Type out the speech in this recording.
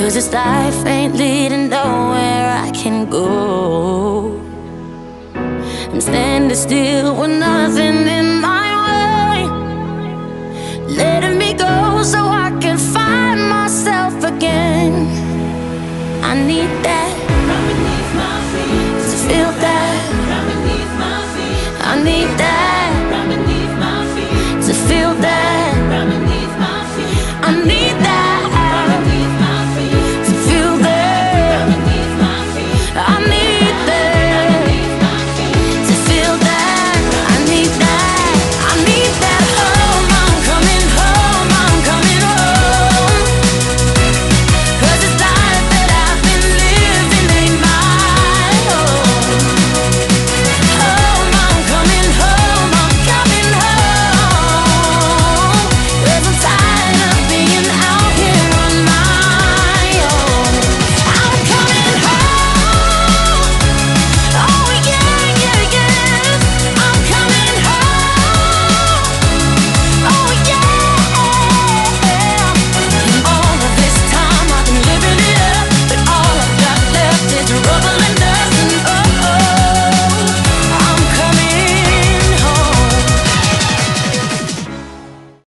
Cause this life ain't leading nowhere I can go. I'm standing still with nothing in I need that. To feel that. I need that.